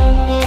Bye.